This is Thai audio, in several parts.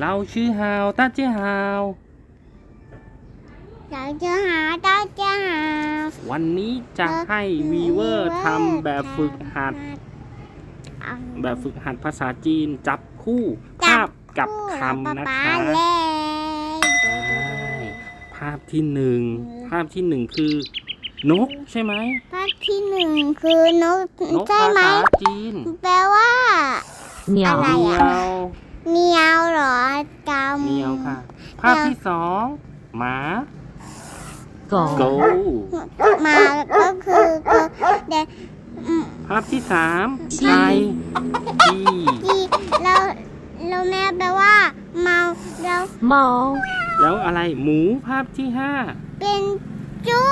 เราชื่อฮาวตาเจ้ฮาวเราจะหาเราจะหาวันนี้จะให้วีเวอร์ทำแบบฝึกหัดเอาแบบฝึกหัดภาษาจีนจับคู่ภาพกับคำนะป๊าคะเล่นใช่ภาพที่หนึ่งภาพที่หนึ่งคือนกใช่ไหมภาพที่หนึ่งคือนกนกใช่ภาไหมษาจีนแปลว่า鸟อะไรเมีอะยว เมียวเหรอจำเมียวค่ะ ภาพที่สองหมา狗โกมาก็คือก็เด็กอืมภาพที่สามจีไก่จีที่เราเราแม่แปลว่า เมาเรา猫แล้วอะไรหมูภาพที่ห้าเป็นจู้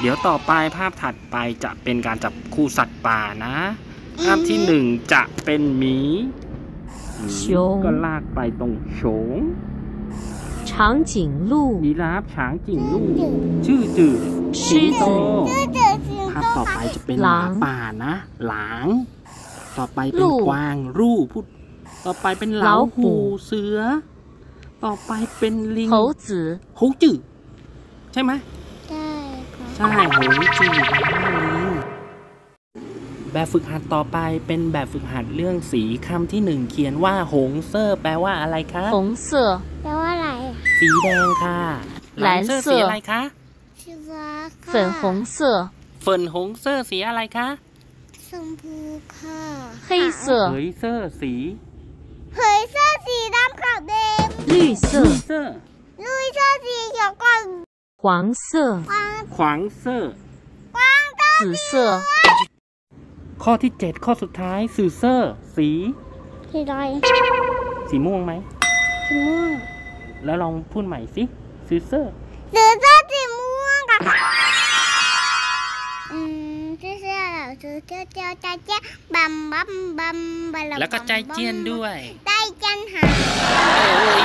เดี๋ยวต่อไปภาพถัดไปจะเป็นการจับคู่สัตว์ป่านะ ภาพที่หนึ่งจะเป็นหมีหมี 熊 ก็ลากไปตรงโฉง 长颈鹿 ยีราฟช้างจิ่งลู่ชื่อจืด 狮 สิงโต 子 เจอสิง ภาพ โต ต่อไปจะเป็นห ห มา ลาง ป่านะ หลาง ต่อไปเป็น ลู่ กวางรูพูดต่อไปเป็นเหลา เหลาหู หูเสือ ต่อไปเป็นลิง 猴子 หูจืดใช่ไหม ใช่ค่ะ ใช่หูจืดลิงแบบฝึกหัดต่อไปเป็นแบบฝึกหัดเรื่องสีคำที่หนึ่งเขียนว่าหงเซอร์ แปลว่าอะไรคะ 红色 แปลว่าอะไร สีแดงค่ะ หลาน เซอร์ เสื้ สี อ อะไรคะ ชื่อว่าค่ะ 粉红色 เฟิร์นหงเซอร์สีอะไรคะ ชมพูค่ะ 黑色 เฮ้ยเซอร์สี เฮ้ยเสื้อสีดำขาวแดง 绿色 เซอร์ ลุยเสื้อสีเขียวก่อน 黄色 วาง ขวางเซอร์ วางต้น 紫色 ข้อที่ 7 ข้อสุดท้ายสื่อเซอร์ สี สีอะไร สีม่วงไหม สีม่วง แล้วลองพูดใหม่สิสื่อเซอร์ สีเสื้อสีม่วงค่ะอืมชื่อเสื้อเหล่าชื่อเจ้าเจ้าใจเจ้าบัมบัมบัมบัล แล้วก็ใจเจียนด้วย ใจเจียนหา โอ้ย